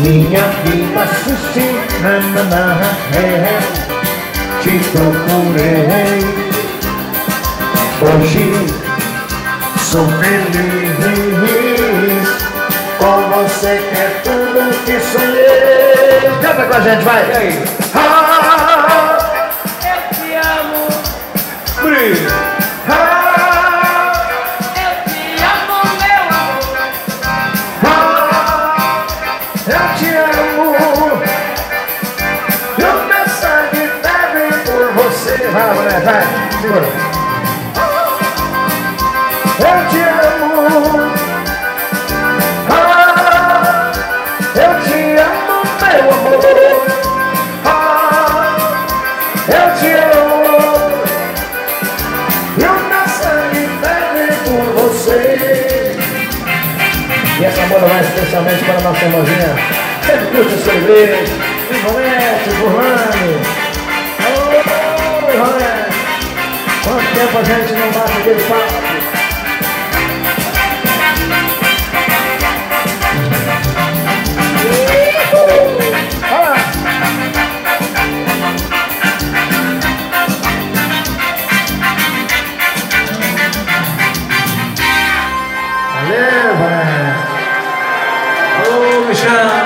Minha vida assisti, nanana, é, te procurei. Hoje sou feliz. Com você que é tudo que sonhei. Canta com a gente, vai. E aí? Ah, Eu te amo, Bri. Eu te amo. Ah, eu te amo, meu amor. Ah, eu te amo. E o meu sangue bebe por você. E essa moda vai especialmente para a nossa irmãzinha. Sempre curte o seu igreja. Ivonete, com a gente, não bate aquele papo. Valeu, Valeu! Ô, Michel!